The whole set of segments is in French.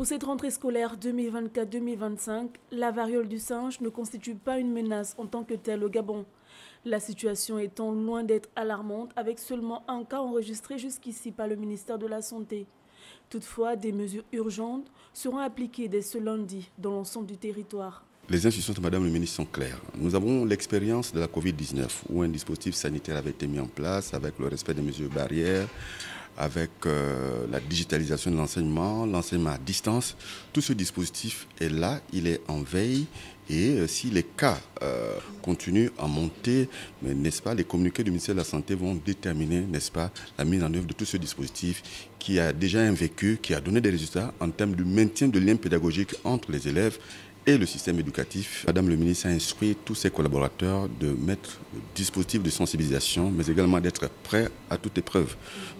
Pour cette rentrée scolaire 2024-2025, la variole du singe ne constitue pas une menace en tant que telle au Gabon. La situation étant loin d'être alarmante avec seulement un cas enregistré jusqu'ici par le ministère de la Santé. Toutefois, des mesures urgentes seront appliquées dès ce lundi dans l'ensemble du territoire. Les instructions de Madame le ministre sont claires. Nous avons l'expérience de la Covid-19 où un dispositif sanitaire avait été mis en place avec le respect des mesures barrières, avec euh, la digitalisation de l'enseignement, l'enseignement à distance. Tout ce dispositif est là, il est en veille et euh, si les cas euh, continuent à monter, n'est-ce pas, les communiqués du ministère de la Santé vont déterminer, n'est-ce pas, la mise en œuvre de tout ce dispositif qui a déjà un vécu, qui a donné des résultats en termes de maintien de liens pédagogiques entre les élèves et le système éducatif. Madame le ministre a instruit tous ses collaborateurs de mettre le dispositif de sensibilisation, mais également d'être prêts à toute épreuve.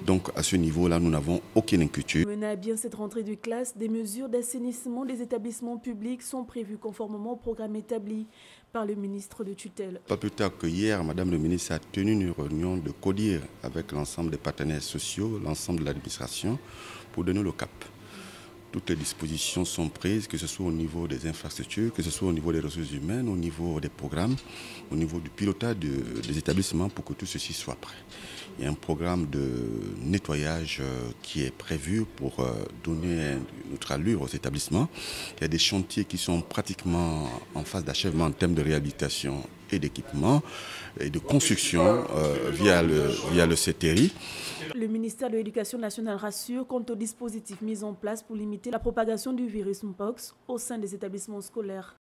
Donc à ce niveau-là, nous n'avons aucune inquiétude. Mener à bien cette rentrée de classe, des mesures d'assainissement des établissements publics sont prévues conformément au programme établi par le ministre de tutelle. Pas plus tard que hier, Madame le ministre a tenu une réunion de CODIR avec l'ensemble des partenaires sociaux, l'ensemble de l'administration, pour donner le cap toutes les dispositions sont prises, que ce soit au niveau des infrastructures, que ce soit au niveau des ressources humaines, au niveau des programmes, au niveau du pilotage des établissements pour que tout ceci soit prêt. Il y a un programme de nettoyage euh, qui est prévu pour euh, donner notre allure aux établissements. Il y a des chantiers qui sont pratiquement en phase d'achèvement en termes de réhabilitation et d'équipement et de construction euh, via, le, via le CTRI. Le ministère de l'Éducation nationale rassure quant au dispositif mis en place pour limiter la propagation du virus Mpox au sein des établissements scolaires.